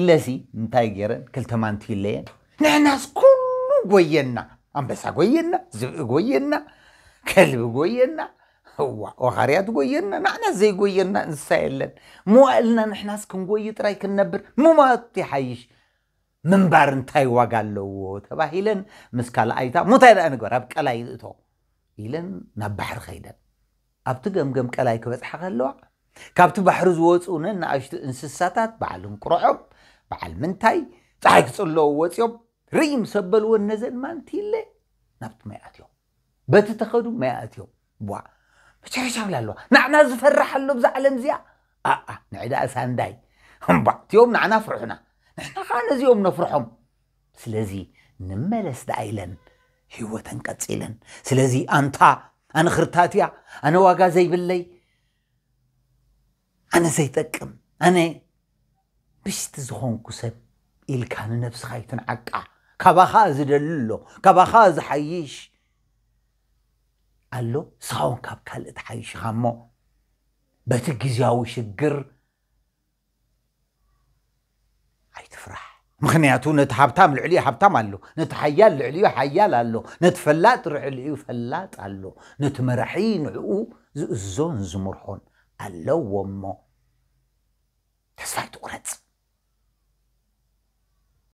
ስለዚ እንታይ ገይረን ክልተማንቲ ይለየን ንሕናስ ኩሉ ጎየና ኣንበሳ ጎየና ዝብኢ ጎየና ከልቢ ጎየና እዋ ጎየና ንሕናስ ዘይጎየና እንስሳ የለን ሞባኢልና ንሕናስ ክንጎይ ጥራይ ክንነብር ምማቱ ይሓይሽ ምንባር እንታይ ዋጋ ኣለዎ ተባሂለን ምስ ካልኣይታ ሞታይ ደኣ ንግበር ኣብ ቀላይ እቶ ኢለን ናብ ባሕሪ ከይደን ኣብቲ ገምገም ቀላይ ክበፅሓ ከለዋ ካብቲ ባሕሪ ዝወፁ ነን ንኣሽቱ እንስሳታት ባዕልን ቁርዖም بعل من منتاي تعيك صلو يوم ريم سبل ونزل ما انتيلي نبت ما يأتيو بتتخدو ما يأتيو بوا بشي شاو لالو نعنا زفرح اللو بزا عالم زيا آآ آآ نعيدا أسان داي هم بعت يوم نعنا فرحنا نحنا خانا زيوم نفرحهم سلازي نمالس دايلن هو تنكتسيلن سلازي أنتا أنا خرتاتيا أنا واقا زي باللي أنا زي تكم أنا بست زخونكو سب إل كان نفس خايتن عقا كباخاز دللو كباخاز حييش قالو سخون كاب كالت حييش خامو بتقزياوي شقر هاي تفرح مخنياتو نتحبتام العليا حبتام قالو نتحيال العليا حيال قالو نتفلات رعليو فلات قالو نتمرحين عو زون زمرحون قالو ومو تسفايتو قرأتسو